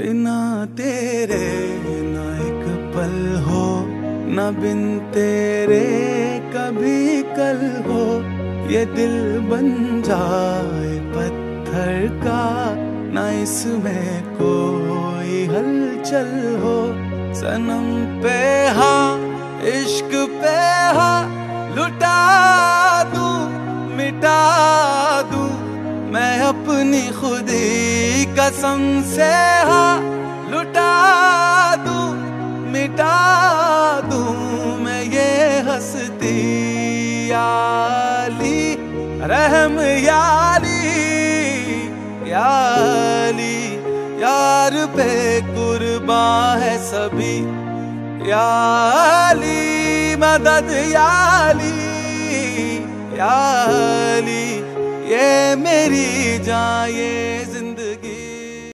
बिना तेरे ना एक पल हो, न बिन तेरे कभी कल हो। ये दिल बन जाए पत्थर का, न इसमें कोई हलचल हो। सनम पे हाँ इश्क पे हाँ लुटा अपनी खुदी कसम से हाँ लुटा दू, मिटा दू मैं ये हंसती याली, रहम याली याली। यार पे कुर्बा है सभी, याली, मदद याली याली। ये मेरी जाए ये